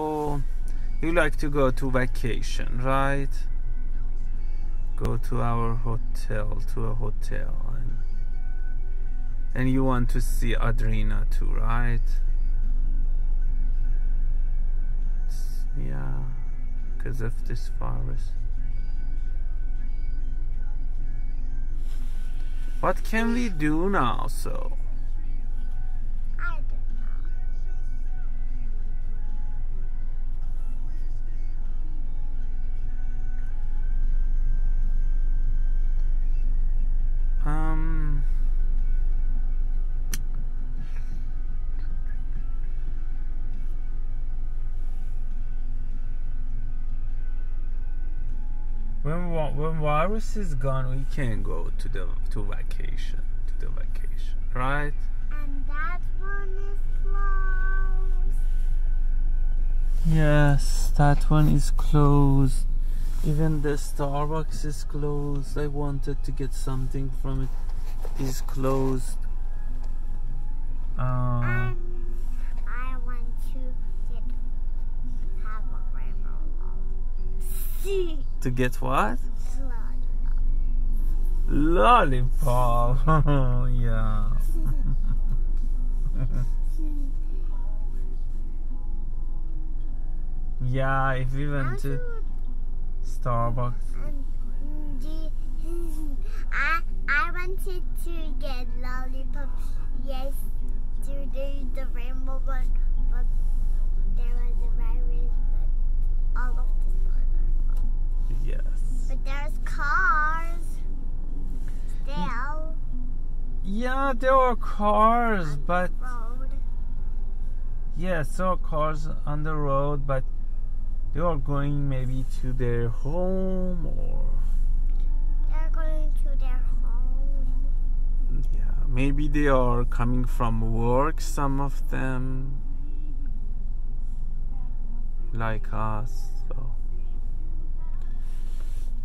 Oh, you like to go to vacation, right? Go to our hotel, to a hotel, and and you want to see Adriana too, right? Yeah, because of this virus. What can we do now, so? When when virus is gone, we can go to the to vacation to the vacation, right? And that one is closed. Yes, that one is closed. Even the Starbucks is closed. I wanted to get something from it. Is closed. Uh, um, To get what? Lollipop. Lollipop. yeah. yeah, if we went to Starbucks. I I wanted to get Yeah, there are cars, but road. yes, there are cars on the road, but they are going maybe to their home or they're going to their home. Yeah, maybe they are coming from work. Some of them, like us. So.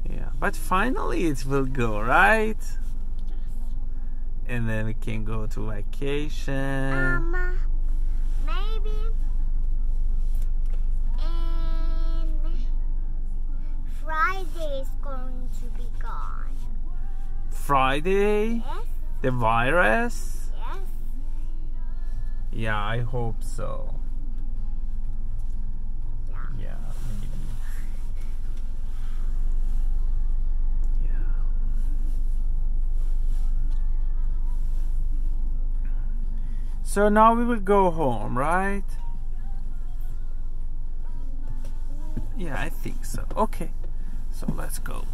Yeah, but finally it will go, right? And then we can go to vacation. Um, maybe and Friday is going to be gone. Friday? Yes? The virus? Yes? Yeah, I hope so. So now we will go home, right? Yeah, I think so. Okay, so let's go.